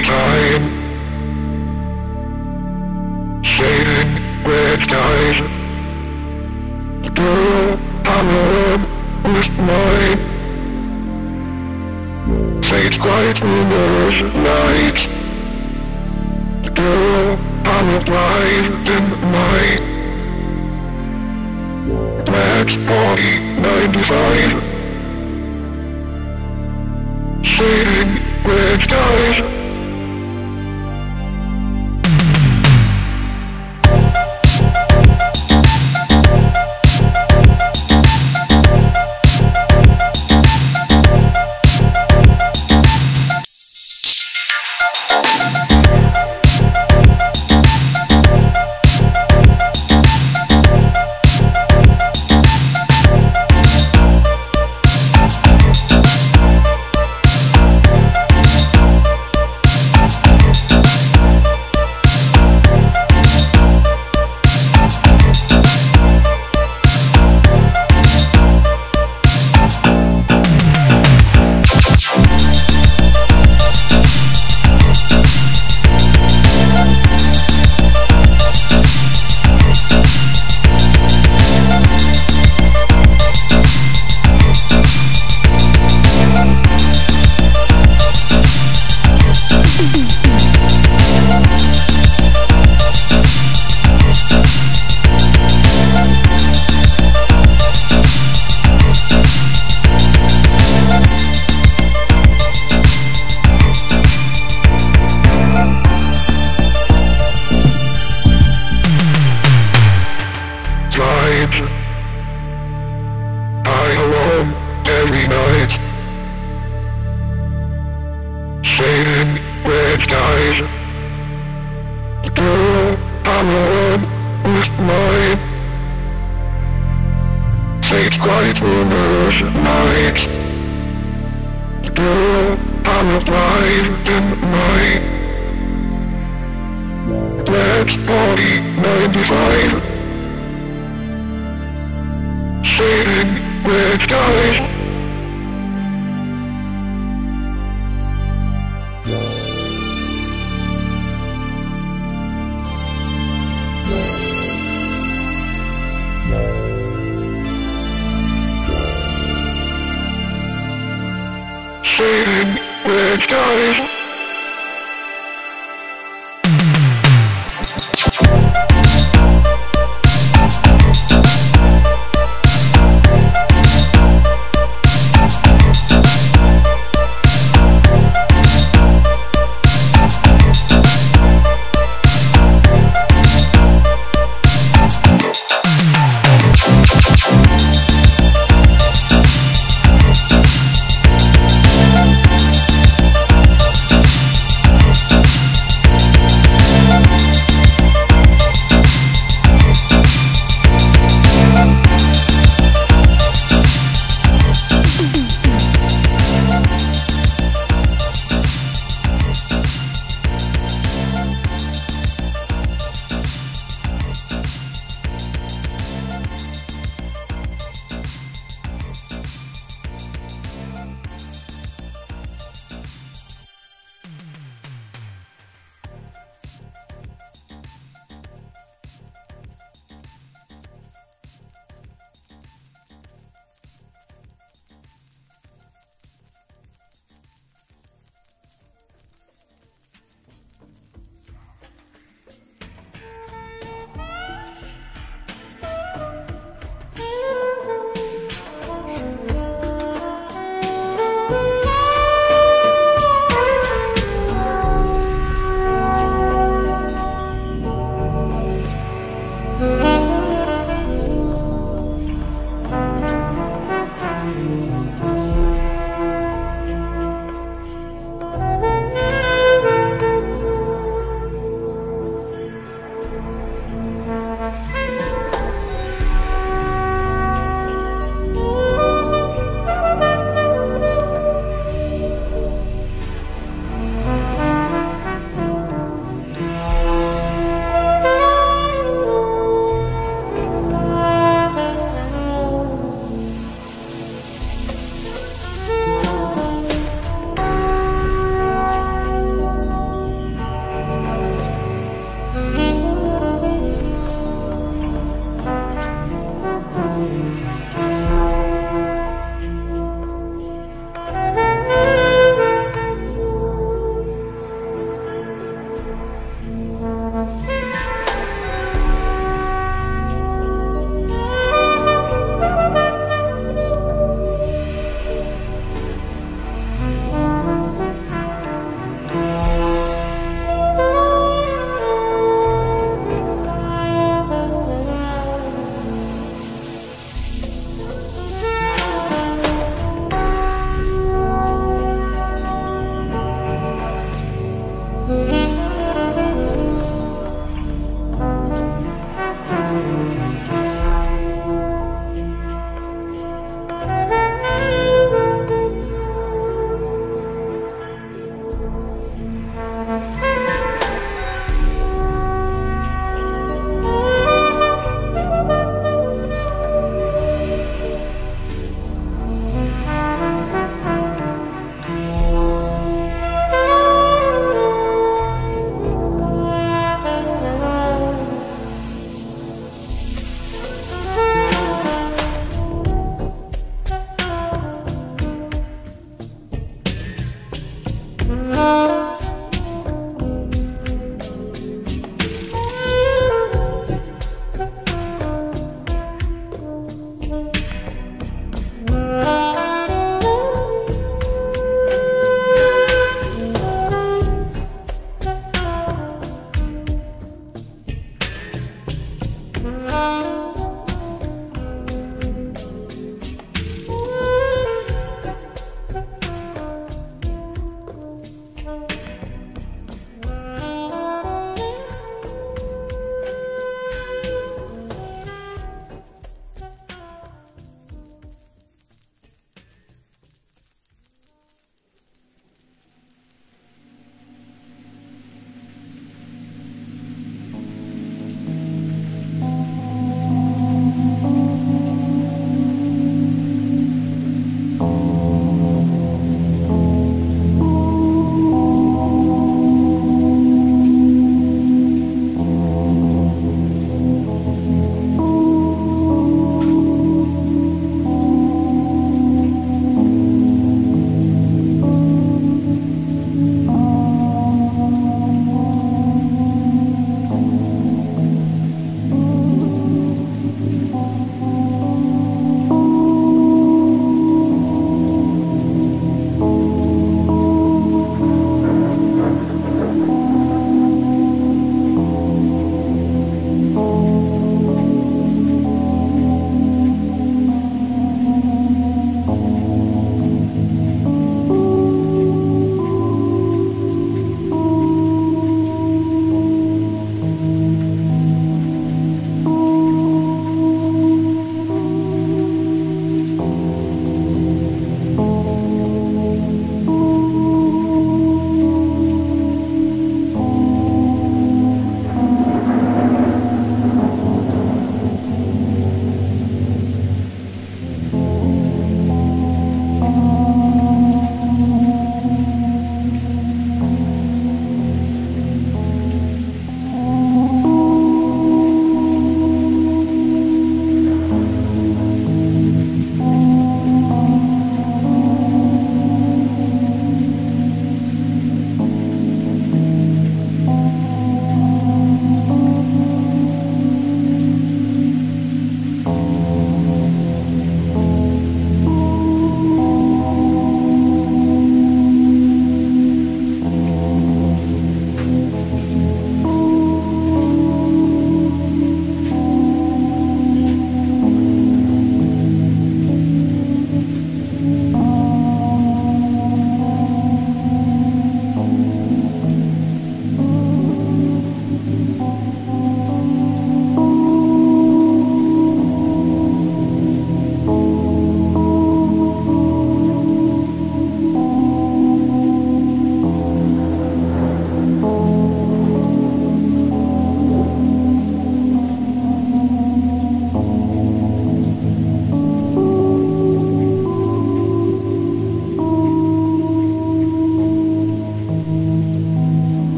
me anytime. Shading red skies. Girl, I'm alone with mine. Fate quiet rumors night. Girl, I'm alive in my Black body 95 Shading red skies Shading red skies.